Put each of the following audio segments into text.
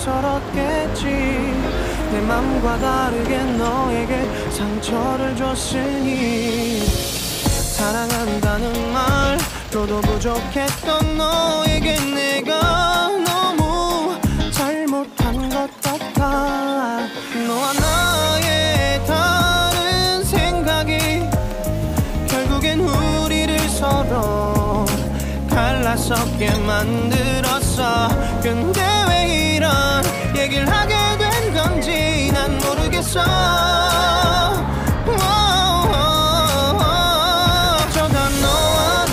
낯설었겠지. 내 맘과 다르게 너에게 상처를 줬으니. 사랑한다는 말로도 부족했던 너에게 내가 너무 잘못한 것 같아. 너와 나의 다른 생각이 결국엔 우리를 서로 갈라서게 만들었어. 근데 왜 이런 얘기를 하게 된 건지 난 모르겠어. 어쩌다 너와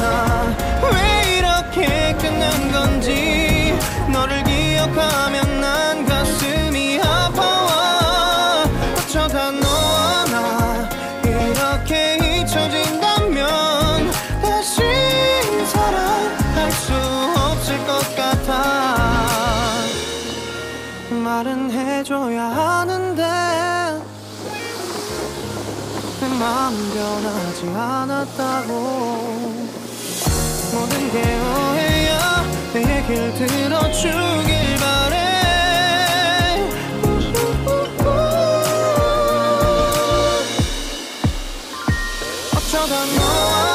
말은 해줘야 하는데 내 마음 변하지 않았다고. 모든 게 오해야 내 얘길 들어주길 바래. 어쩌다 너와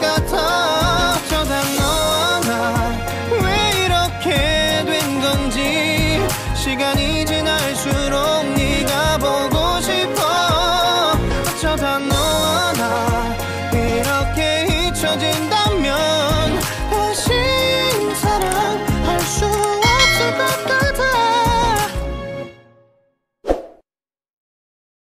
같아 어쩌다 너와 나. 왜 이렇게 된 건지 시간이